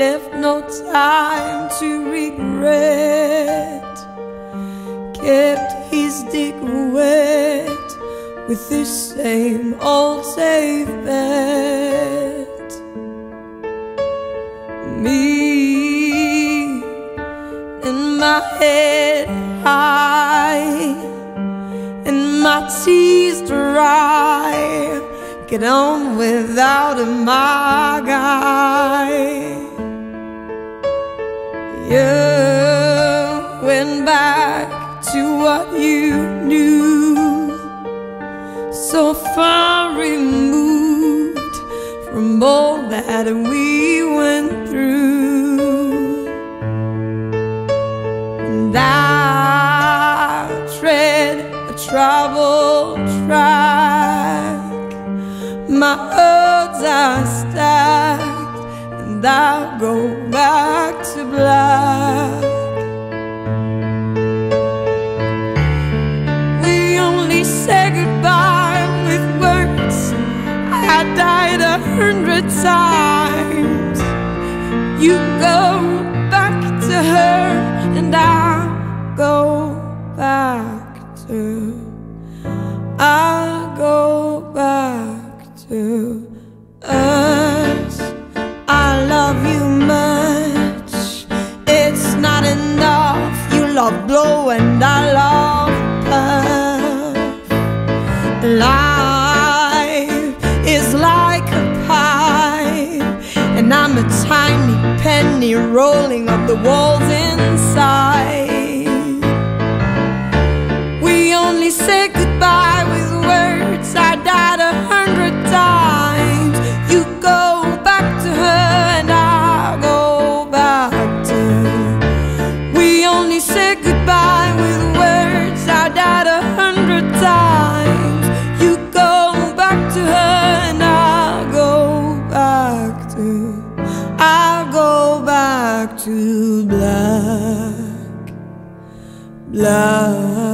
Left no time to regret, kept his dick wet with this same old safe bet. Me and my head high and my tears dry. Get on without my guy. From all that we went through. And I tread a troubled track. My odds are stacked, and I'll go back to black. Hundred times. You go back to her, and I'll go back to. I'll go back to us. I love you much. It's not enough. You love blow and I love puff. A tiny penny rolling up the walls inside. We only say goodbye with words. I died a hundred times. You go back to her, and I'll go back to. We only say goodbye with black, black,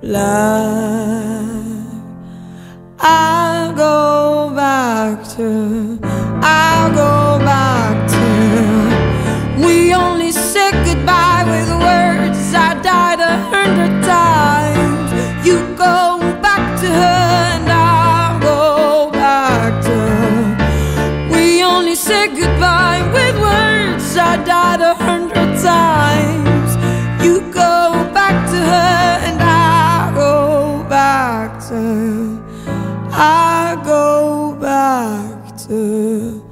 black. I'll go back to, I'll go back to. We only said goodbye with words. I died a hundred times. You go back to her, and I'll go back to. We only said goodbye with words. I died a hundred times. You go back to her, and I'll go back to. I go back to love.